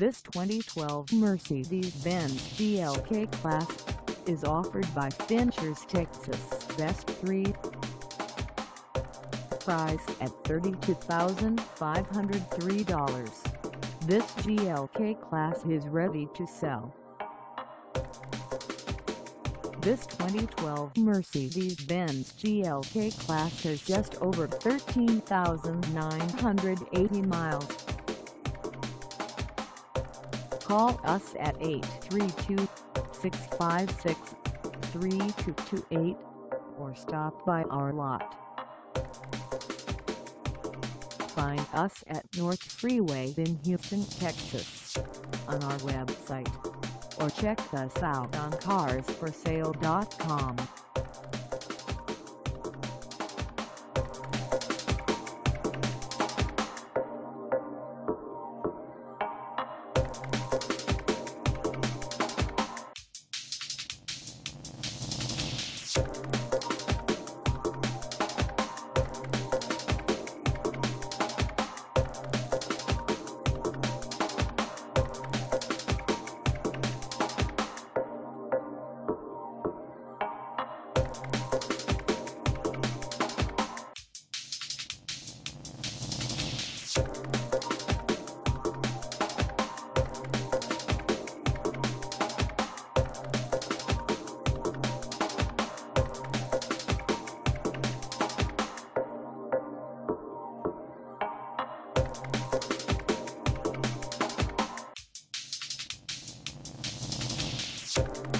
This 2012 Mercedes-Benz GLK Class is offered by Finchers Texas Best 3. Price at $32,503. This GLK Class is ready to sell. This 2012 Mercedes-Benz GLK Class has just over 13,980 miles. Call us at 832-656-3228 or stop by our lot. Find us at North Freeway in Houston, Texas on our website or check us out on carsforsale.com. Thank